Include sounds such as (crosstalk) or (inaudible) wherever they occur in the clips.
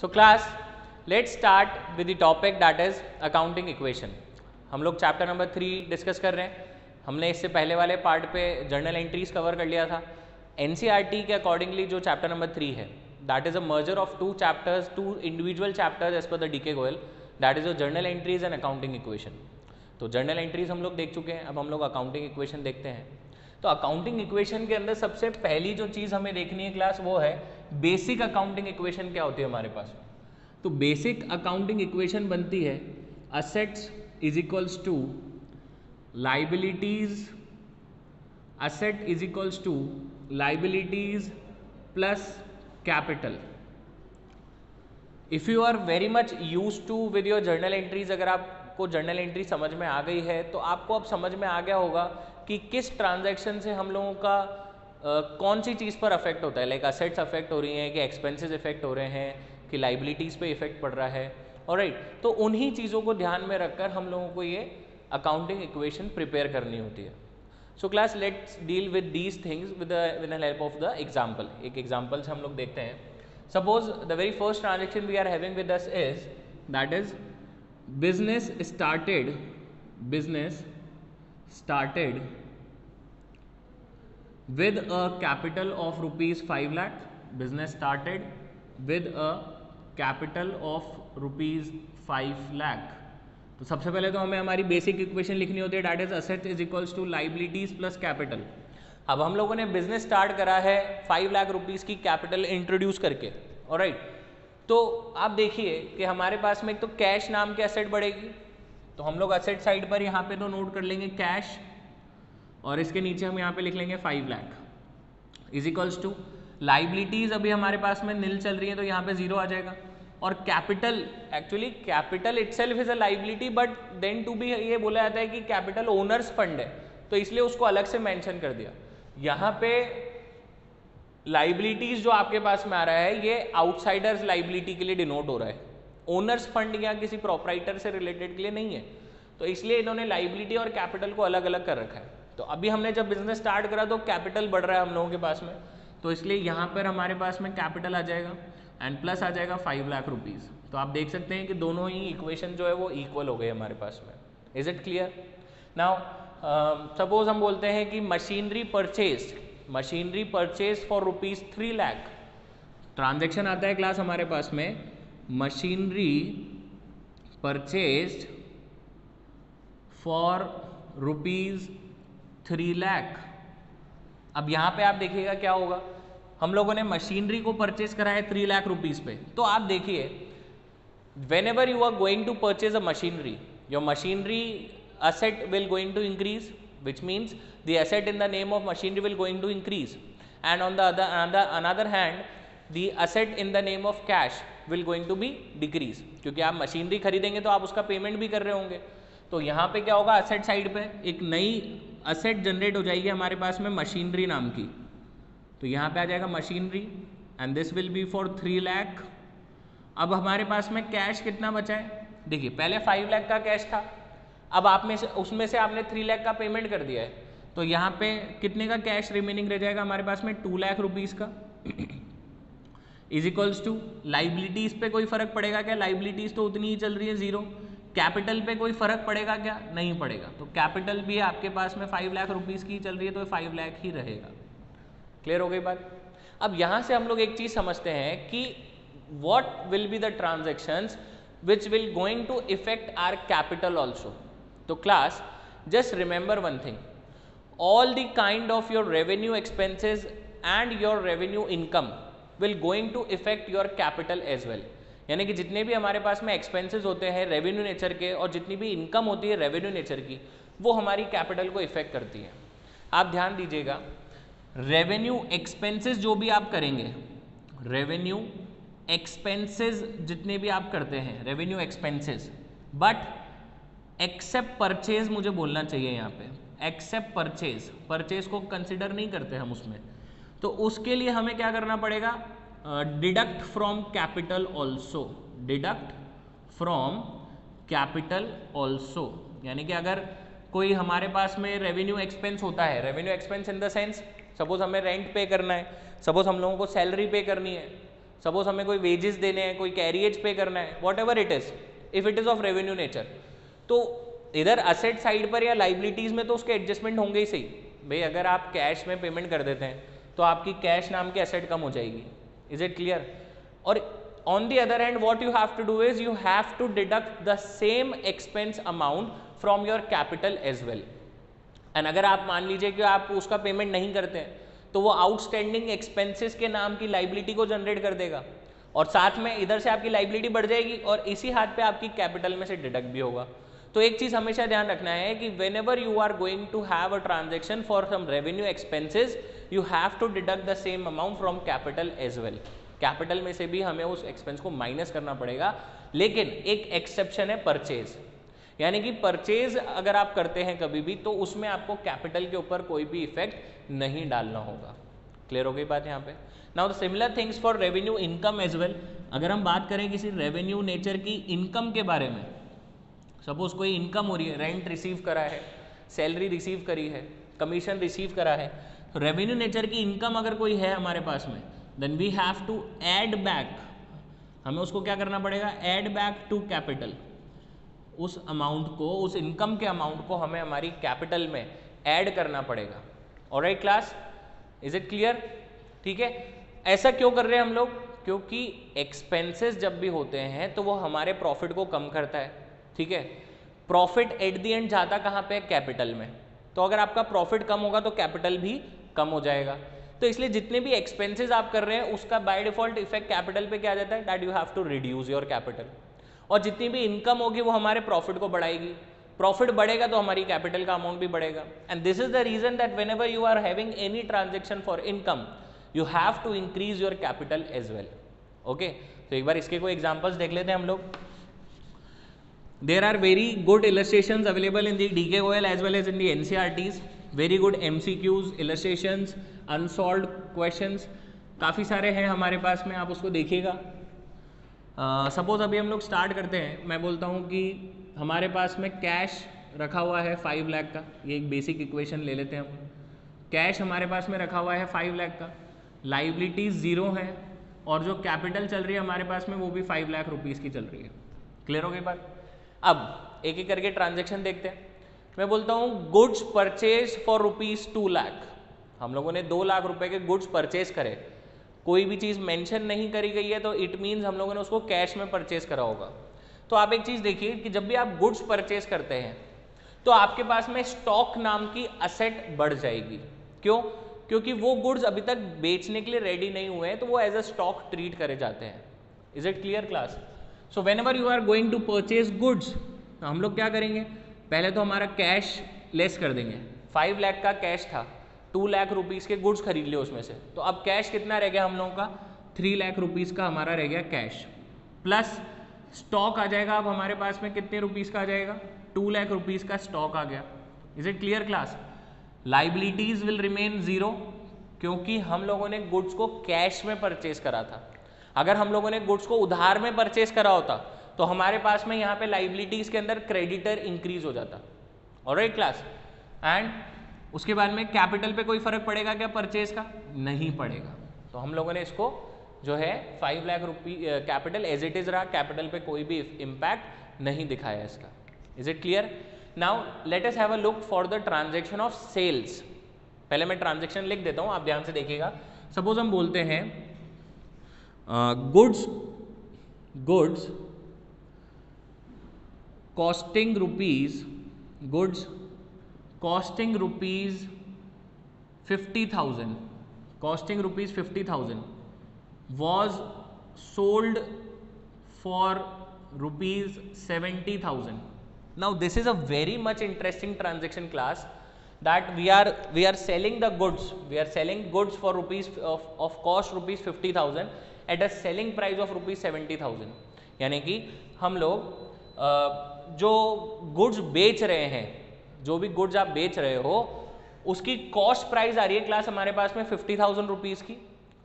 So class let start with the topic that is accounting equation हम लोग chapter number three discuss कर रहे हैं। हमने इससे पहले वाले पार्ट पे जर्नल एंट्रीज कवर कर लिया था। एन के अकॉर्डिंगली जो चैप्टर नंबर थ्री है that is a merger of two chapters to individual chapters as per the D K Goyal that is a journal entries and accounting equation तो journal entries हम लोग देख चुके हैं। अब हम लोग अकाउंटिंग इक्वेशन देखते हैं। तो अकाउंटिंग इक्वेशन के अंदर सबसे पहली जो चीज़ हमें देखनी है क्लास वो है बेसिक अकाउंटिंग इक्वेशन क्या होती है हमारे पास? तो बेसिक अकाउंटिंग इक्वेशन बनती है assets is equals to liabilities asset is equals to liabilities plus capital if you are very much use to with your journal entries अगर आपको जर्नल एंट्री समझ में आ गई है तो आपको अब समझ में आ गया होगा कि किस ट्रांजैक्शन से हम लोगों का कौन सी चीज़ पर अफेक्ट होता है? लाइक असेट्स अफेक्ट हो रही हैं कि एक्सपेंसेस इफ़ेक्ट हो रहे हैं कि लाइबिलिटीज़ पे इफ़ेक्ट पड़ रहा है? और राइट right, तो उन्हीं चीज़ों को ध्यान में रखकर हम लोगों को ये अकाउंटिंग इक्वेशन प्रिपेयर करनी होती है। So class let's deal with these things with with help of the example एक एग्ज़ाम्पल से हम लोग देखते हैं। Suppose the very first transaction we are having with us is that is business started business started with a capital of rupees 5 lakh, business started with a capital of rupees 5 lakh. तो सबसे पहले तो हमें हमारी basic equation लिखनी होती है that is asset is equals to liabilities plus capital अब हम लोगों ने बिज़नेस स्टार्ट करा है फाइव लाख रुपीज़ की कैपिटल इंट्रोड्यूस करके और राइट तो आप देखिए कि हमारे पास में एक तो कैश नाम की असेट बढ़ेगी तो हम लोग असेट साइड पर यहाँ पे तो नोट कर लेंगे कैश और इसके नीचे हम यहाँ पे लिख लेंगे five lakh is equals to liabilities अभी हमारे पास में नील चल रही है तो यहाँ पे ज़ीरो आ जाएगा. और capital actually capital itself is a liability but then to be ये बोला जाता है कि कैपिटल ओनर्स फंड है तो इसलिए उसको अलग से मेंशन कर दिया. यहाँ पे लाइबिलिटीज जो आपके पास में आ रहा है, ये आउटसाइडर्स लाइबिलिटी के लिए डिनोट हो रहा है. ओनर्स फंड या किसी प्रॉपराइटर से रिलेटेड के लिए नहीं है. तो इसलिए इन्होंने लाइबिलिटी और कैपिटल को अलग अलग कर रखा है. तो अभी हमने जब बिज़नेस स्टार्ट करा तो कैपिटल बढ़ रहा है हम लोगों के पास में। तो इसलिए यहाँ पर हमारे पास में कैपिटल आ जाएगा एंड प्लस आ जाएगा फाइव लाख रुपीज़ तो आप देख सकते हैं कि दोनों ही इक्वेशन जो है वो इक्वल हो गए हमारे पास में। Is it clear now suppose हम बोलते हैं कि machinery purchase machinery purchase for rupees three lakh transaction आता है क्लास हमारे पास में। Machinery purchase for rupees three lakh अब यहाँ पे आप देखिएगा क्या होगा? हम लोगों ने मशीनरी को परचेज करा है थ्री लाख रुपीज़ पे। तो आप देखिए whenever you are going to purchase a machinery your machinery asset will going to increase which means the asset in the name of machinery will going to increase and on the other hand the asset in the name of cash will going to be decrease क्योंकि आप machinery खरीदेंगे तो आप उसका payment भी कर रहे होंगे। तो यहाँ पे क्या होगा असेट साइड पे एक नई असेट जनरेट हो जाएगी हमारे पास में मशीनरी नाम की। तो यहाँ पे आ जाएगा machinery and this will be for three lakh अब हमारे पास में कैश कितना बचा है? देखिए, पहले फाइव लैख का कैश था। अब आप में से, उसमें से आपने थ्री लैख का पेमेंट कर दिया है। तो यहाँ पे कितने का कैश रिमेनिंग रह जाएगा हमारे पास में? टू लैख रुपीज़ का। इज़ इक्वल्स टू लाइबिलिटीज़ पे कोई फ़र्क पड़ेगा क्या? लाइबिलिटीज़ तो उतनी ही चल रही है ज़ीरो कैपिटल पे कोई फ़र्क पड़ेगा क्या? नहीं पड़ेगा। तो कैपिटल भी आपके पास में फाइव लाख रुपीज़ की चल रही है तो फाइव लाख ही रहेगा। क्लियर हो गई बात? अब यहाँ से हम लोग एक चीज़ समझते हैं कि what will be the transaction which will going to effect our capital also तो class just remember one thing all the kind of your revenue expenses and your revenue income will going to effect your capital as well यानी कि जितने भी हमारे पास में expenses होते हैं रेवेन्यू नेचर के और जितनी भी इनकम होती है रेवेन्यू नेचर की, वो हमारी कैपिटल को इफ़ेक्ट करती है। आप ध्यान दीजिएगा रेवेन्यू एक्सपेंसेस जो भी आप करेंगे रेवेन्यू एक्सपेंसेस जितने भी आप करते हैं revenue expenses but except purchase मुझे बोलना चाहिए यहाँ पे। एक्सेप्ट परचेज परचेज को कंसिडर नहीं करते हम उसमें। तो उसके लिए हमें क्या करना पड़ेगा? Deduct from capital also deduct from capital also यानी कि अगर कोई हमारे पास में रेवेन्यू एक्सपेंस होता है revenue expense in the sense suppose हमें रेंट पे करना है सपोज़ हम लोगों को सैलरी पे करनी है सपोज़ हमें कोई वेजेस देने हैं, कोई कैरियज पे करना है whatever it is if it is of revenue nature तो इधर असेट साइड पर या लाइबिलिटीज में तो उसके एडजस्टमेंट होंगे ही सही। भाई, अगर आप कैश में पेमेंट कर देते हैं तो आपकी कैश नाम की असेट कम हो जाएगी। इज़ इट क्लियर और on the other hand what you have to do is you have to deduct the same expense amount from your capital as well and अगर आप मान लीजिए कि आप उसका पेमेंट नहीं करते हैं तो वो आउटस्टैंडिंग एक्सपेंसेस के नाम की लाइबिलिटी को जनरेट कर देगा। और साथ में इधर से आपकी लाइबिलिटी बढ़ जाएगी और इसी हाथ पे आपकी कैपिटल में से डिडक्ट भी होगा। तो एक चीज़ हमेशा ध्यान रखना है कि whenever you are going to have a transaction for some revenue expenses you have to deduct the same amount from capital as well capital में से भी हमें उस एक्सपेंस को माइनस करना पड़ेगा, लेकिन एक एक्सेप्शन है परचेज यानी कि परचेज अगर आप करते हैं कभी भी तो उसमें आपको कैपिटल के ऊपर कोई भी इफ़ेक्ट नहीं डालना होगा. क्लियर हो गई बात यहाँ पे? Now the similar things for revenue income as well अगर हम बात करें किसी रेवेन्यू नेचर की इनकम के बारे में सपोज़ कोई इनकम हो रही है रेंट रिसीव करा है सैलरी रिसीव करी है कमीशन रिसीव करा है रेवेन्यू नेचर की इनकम अगर कोई है हमारे पास में then we have to add back हमें उसको क्या करना पड़ेगा? एड बैक टू कैपिटल उस अमाउंट को, उस इनकम के अमाउंट को हमें हमारी कैपिटल में ऐड करना पड़ेगा. और right class is it clear ठीक है? ऐसा क्यों कर रहे हैं हम लोग? क्योंकि एक्सपेंसेस जब भी होते हैं तो वो हमारे प्रॉफिट को कम करता है. ठीक है? प्रॉफिट एट दी एंड जाता कहाँ पे? कैपिटल में. तो अगर आपका प्रॉफिट कम होगा तो कैपिटल भी कम हो जाएगा। तो इसलिए जितने भी एक्सपेंसेस आप कर रहे हैं, उसका बाय डिफ़ॉल्ट इफ़ेक्ट कैपिटल पे क्या जाता है? That you have to reduce your capital और जितनी भी इनकम होगी, वो हमारे प्रॉफिट को बढ़ाएगी। प्रॉफिट बढ़ेगा तो हमारी कैपिटल का अमाउंट भी बढ़ेगा। And this is the reason that whenever you are having any transaction for income you have to increase your capital as well okay तो एक बार इसके कोई एग्जाम्पल्स देख लेते हैं हम लोग। There are very good there are very good illustrations available in the DKOL as well as in the good M C Qs illustrations unsolved question काफ़ी सारे हैं हमारे पास में आप उसको देखिएगा। सपोज़ uh, अभी हम लोग स्टार्ट करते हैं मैं बोलता हूँ कि हमारे पास में कैश रखा हुआ है फाइव लाख का ये एक बेसिक इक्वेशन ले लेते हैं हम कैश हमारे पास में रखा हुआ है फाइव लाख का लाइबिलिटीज ज़ीरो है और जो कैपिटल चल रही है हमारे पास में वो भी फाइव लाख रुपीज़ की चल रही है। क्लियर हो गई बात? अब एक एक करके ट्रांजेक्शन देखते हैं। मैं बोलता हूँ goods purchase for rupees two lakh हम लोगों ने दो लाख रुपए के गुड्स परचेज करे। कोई भी चीज़ मेंशन नहीं करी गई है तो इट मीन्स हम लोगों ने उसको कैश में परचेज करा होगा। तो आप एक चीज़ देखिए कि जब भी आप गुड्स परचेज करते हैं तो आपके पास में स्टॉक नाम की असेट बढ़ जाएगी। क्यों? क्योंकि वो गुड्स अभी तक बेचने के लिए रेडी नहीं हुए हैं तो वो एज अ स्टॉक ट्रीट करे जाते हैं। Is it clear class so whenever you are going to purchase goods हम लोग क्या करेंगे? पहले तो हमारा कैश लेस कर देंगे। फाइव लैख का कैश था। टू लाख रुपीज़ के गुड्स खरीद लिए उसमें से। तो अब कैश कितना रह गया हम लोगों का? थ्री लाख रुपीज़ का हमारा रह गया कैश प्लस स्टॉक आ जाएगा अब हमारे पास में कितने रुपीज़ का आ जाएगा? टू लाख रुपीज़ का स्टॉक आ गया। Is it clear class liabilities will remain zero क्योंकि हम लोगों ने गुड्स को कैश में परचेज करा था। अगर हम लोगों ने गुड्स को उधार में परचेज करा होता तो हमारे पास में यहाँ पे लाइबिलिटीज के अंदर क्रेडिटर इंक्रीज हो जाता। और राइट क्लास एंड उसके बाद में कैपिटल पे कोई फ़र्क पड़ेगा क्या परचेज का? नहीं पड़ेगा। तो हम लोगों ने इसको जो है five lakh rupee capital as it is रहा कैपिटल पे कोई भी इम्पैक्ट नहीं दिखाया इसका। Is it clear now let us have a look for the transaction of sales पहले मैं ट्रांजेक्शन लिख देता हूँ, आप ध्यान से देखिएगा। सपोज़ हम बोलते हैं goods goods costing rupees goods costing rupees 50000 costing rupees 50000 was sold for rupees 70000 now this is a very much interesting transaction class that we are we are selling the goods we are selling goods for rupees of, of cost rupees 50000 at a selling price of rupees 70000 यानी कि हम लोग जो goods बेच रहे हैं, जो भी गुड्स आप बेच रहे हो, उसकी कॉस्ट प्राइस आ रही है क्लास हमारे पास में फिफ्टी थाउज़ेंड रुपीज़ की,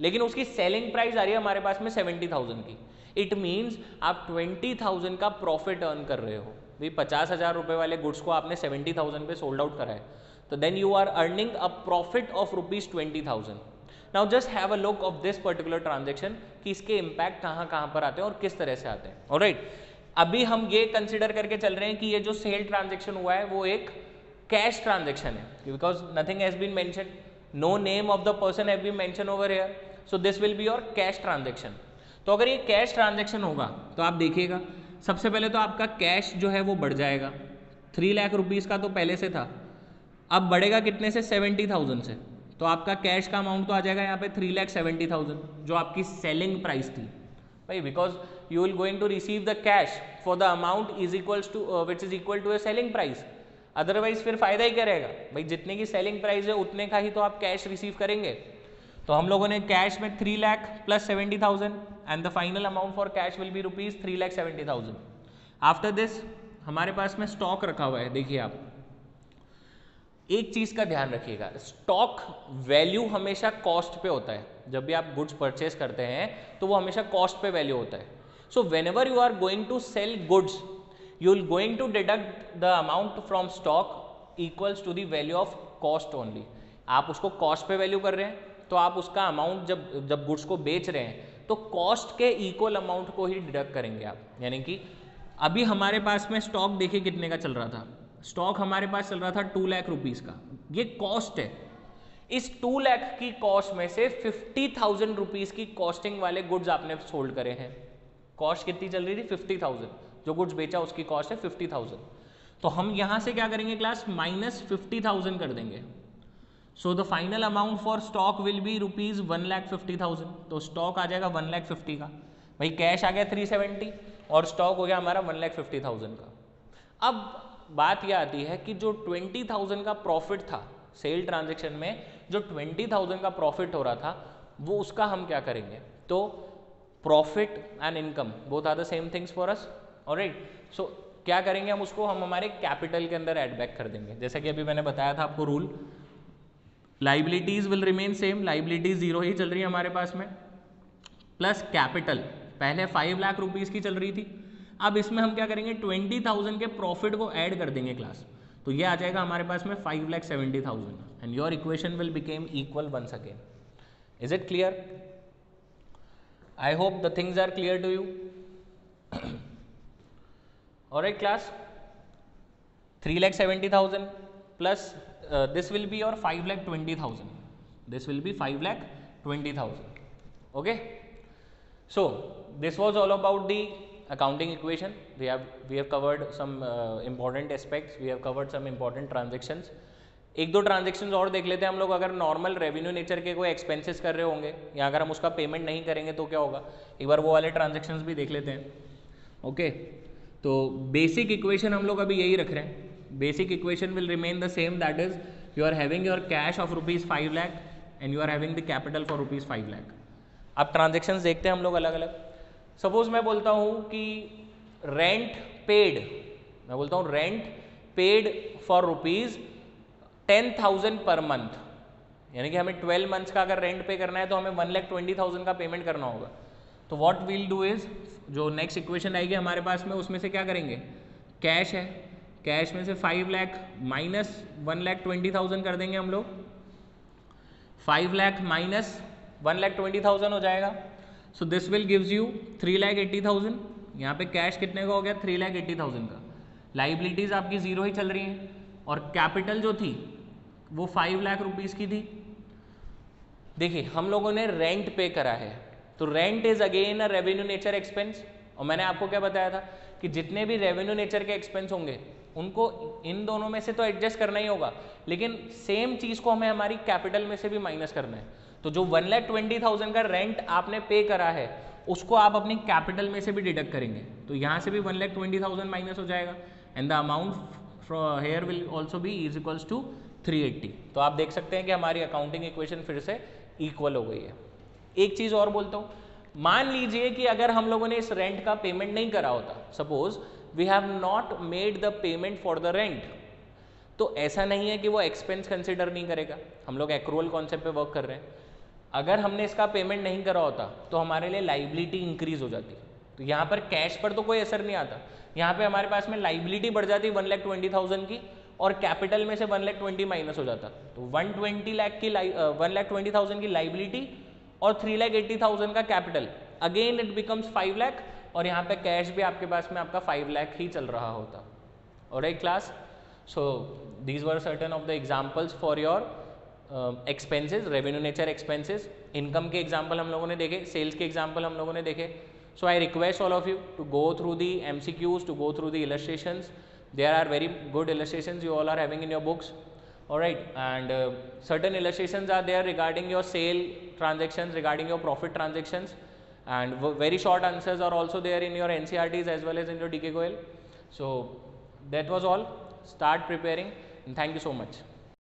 लेकिन उसकी सेलिंग प्राइस आ रही है हमारे पास में सेवेंटी थाउज़ेंड की। इट मीन्स आप ट्वेंटी थाउज़ेंड का प्रॉफिट अर्न कर रहे हो। भाई पचास हज़ार रुपये वाले गुड्स को आपने सेवेंटी थाउज़ेंड पे सोल्ड आउट करा है। तो then you are earning a profit of rupees twenty thousand now just have a look of this particular transaction कि इसके इम्पैक्ट कहाँ कहाँ पर आते हैं और किस तरह से आते हैं। राइट अभी हम ये कंसिडर करके चल रहे हैं कि ये जो सेल ट्रांजेक्शन हुआ है, वो एक कैश ट्रांजेक्शन है। Because nothing has been mention no name of the person have been mention over here so this will be your cash transaction तो अगर ये कैश ट्रांजेक्शन होगा तो आप देखिएगा, सबसे पहले तो आपका कैश जो है वो बढ़ जाएगा। थ्री लाख रुपीज़ का तो पहले से था। अब बढ़ेगा कितने से? सेवेंटी थाउज़ेंड से। तो आपका कैश का अमाउंट तो आ जाएगा यहाँ पे थ्री लैख सेवेंटी थाउज़ेंड जो आपकी सेलिंग प्राइस थी। भाई because you will going to receive the cash for the amount is equals to which is equal to a selling price otherwise फिर फ़ायदा ही क्या रहेगा भाई, जितने की सेलिंग प्राइस है, उतने का ही तो आप कैश रिसीव करेंगे। तो हम लोगों ने कैश में three lakh plus seventy thousand and the final amount for cash will be rupees three lakh seventy thousand after this हमारे पास में स्टॉक रखा हुआ है, देखिए आप। एक चीज़ का ध्यान रखिएगा स्टॉक वैल्यू हमेशा कॉस्ट पे होता है। जब भी आप गुड्स परचेस करते हैं तो वो हमेशा कॉस्ट पे वैल्यू होता है। Whenever you are going to sell goods you will going to deduct the amount from stock equals to the value of cost only आप उसको कॉस्ट पे वैल्यू कर रहे हैं तो आप उसका अमाउंट जब जब गुड्स को बेच रहे हैं तो कॉस्ट के इक्वल अमाउंट को ही डिडक्ट करेंगे आप। यानी कि अभी हमारे पास में स्टॉक देखिए कितने का चल रहा था। स्टॉक हमारे पास चल रहा था टू लाख रुपीज़ का। ये कॉस्ट है। इस टू लाख की कॉस्ट में से फिफ्टी थाउज़ेंड रुपीज़ की कॉस्टिंग वाले गुड्स आपने सोल्ड करे हैं। कॉस्ट कितनी चल रही थी? फिफ्टी थाउज़ेंड जो गुड्स बेचा, उसकी कॉस्ट है फिफ्टी थाउज़ेंड तो हम यहाँ से क्या करेंगे क्लास माइनस फिफ्टी थाउज़ेंड कर देंगे। So the final amount for stock will be rupees one lakh fifty thousand तो स्टॉक आ जाएगा वन लैख फिफ्टी का। भाई कैश आ गया थ्री सेवेंटी और स्टॉक हो गया हमारा वन लैख फिफ्टी थाउज़ेंड का। अब बात यह आती है कि जो ट्वेंटी थाउज़ेंड का प्रॉफिट था सेल ट्रांजेक्शन में, जो ट्वेंटी थाउज़ेंड का प्रॉफिट हो रहा था, वो उसका हम क्या करेंगे? तो profit and income both are the same things for us और राइट सो क्या करेंगे हम उसको? हम हमारे कैपिटल के अंदर एड बैक कर देंगे। जैसा कि अभी मैंने बताया था आपको rule liabilities will remain same liabilities zero ही चल रही है हमारे पास में। प्लस कैपिटल पहले फाइव लाख रुपीज़ की चल रही थी, अब इसमें हम क्या करेंगे? ट्वेंटी थाउज़ेंड के प्रॉफिट को ऐड कर देंगे क्लास तो ये आ जाएगा हमारे पास में five lakh seventy thousand and your equation will became equal once again is it clear I hope the things are clear to you. (clears throat) Alright class, 3 lakh 70,000 plus uh, this will be your 5 lakh 20,000. This will be 5 lakh 20,000. Okay. So, this was all about the accounting equation. We have, we have covered some uh, important aspects. We have covered some important transactions. एक दो transaction और देख लेते हैं हम लोग, अगर normal revenue nature के कोई एक्सपेंसेस कर रहे होंगे, या अगर हम उसका पेमेंट नहीं करेंगे तो क्या होगा? एक बार वो वाले ट्रांजेक्शन भी देख लेते हैं। ओके तो बेसिक इक्वेशन हम लोग अभी यही रख रहे हैं। Basic equation will remain the same that is you are having your cash of rupees five lakh and you are having the capital for rupees five lakh अब ट्रांजेक्शन देखते हैं हम लोग अलग अलग सपोज़ मैं बोलता हूँ कि रेंट पेड मैं बोलता हूँ rent paid for rupees ten thousand per month यानी कि हमें ट्वेल्व मंथ्स का अगर रेंट पे करना है तो हमें वन लैख ट्वेंटी थाउज़ेंड का पेमेंट करना होगा। तो वॉट विल डू इज़ जो नेक्स्ट इक्वेशन आएगी हमारे पास में, उसमें से क्या करेंगे? कैश है। कैश में से five lakh minus one lakh twenty thousand कर देंगे हम लोग। Five lakh minus one lakh twenty thousand हो जाएगा। So this will gives you three lakh eighty thousand यहाँ पे कैश कितने का हो गया? थ्री लैख एट्टी थाउज़ेंड का। लाइबिलिटीज आपकी ज़ीरो ही चल रही हैं। और कैपिटल जो थी वो फाइव लाख रुपीज़ की थी। देखिए, हम लोगों ने रेंट पे करा है। तो rent is again a revenue nature expense और मैंने आपको क्या बताया था कि जितने भी रेवेन्यू नेचर के एक्सपेंस होंगे, उनको इन दोनों में से तो एडजस्ट करना ही होगा। लेकिन सेम चीज़ को हमें हमारी कैपिटल में से भी माइनस करना है। तो जो वन लैख ट्वेंटी थाउज़ेंड का रेंट आपने पे करा है, उसको आप अपनी कैपिटल में से भी डिडक्ट करेंगे। तो यहाँ से भी one lakh twenty thousand minus हो जाएगा। And the amount here will also भी is equals to three eighty तो आप देख सकते हैं कि हमारी अकाउंटिंग इक्वेशन फिर से इक्वल हो गई है। एक चीज़ और बोलता हूँ। मान लीजिए कि अगर हम लोगों ने इस रेंट का पेमेंट नहीं करा होता suppose we have not made the payment for the rent तो ऐसा नहीं है कि वो एक्सपेंस कंसिडर नहीं करेगा। हम लोग एक्रूअल कॉन्सेप्ट वर्क कर रहे हैं। अगर हमने इसका पेमेंट नहीं करा होता तो हमारे लिए लाइबिलिटी इंक्रीज हो जाती। तो यहाँ पर कैश पर तो कोई असर नहीं आता। यहाँ पे हमारे पास में लाइबिलिटी बढ़ जाती वन लैख ट्वेंटी थाउज़ेंड की। और कैपिटल में से वन लैख ट्वेंटी माइनस हो जाता। तो वन ट्वेंटी लैख की वन लैख ट्वेंटी थाउज़ेंड की लाइबिलिटी और थ्री लैख एट्टी थाउज़ेंड का capital again it becomes five lakh और यहाँ पे कैश भी आपके पास में आपका फाइव लैख ही चल रहा होता। और एक class so these were certain of the examples for your expenses revenue nature expenses income के एग्ज़ाम्पल हम लोगों ने देखे सेल्स के एग्ज़ाम्पल हम लोगों ने देखे। So I request all of you to go through the M C Qs to go through the illustration there are very good illustrations you all are having in your books. All right and uh, certain illustrations are there regarding your sale transactions regarding your profit transactions and very short answers are also there in your ncrts as well as in your dk goel so that was all. Start preparing. And thank you so much